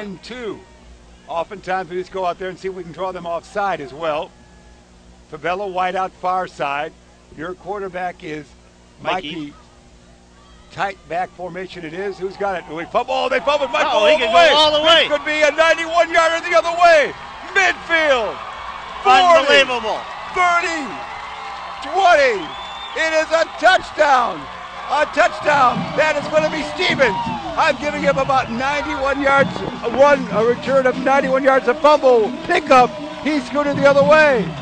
and two. Oftentimes we just go out there and see if we can draw them offside as well. Favela wide out far side. Your quarterback is Mikey. Mikey. Tight back formation it is. Who's got it? We fumble. They fumbled. Michael Oh, all he the can go all the way. This could be a 91 yarder the other way. Midfield. 40, Unbelievable. 30, 20. It is a touchdown. A touchdown. That is going to be Stephens. I'm giving him about 91 yards. One a return of 91 yards. A fumble pickup. He scooted the other way.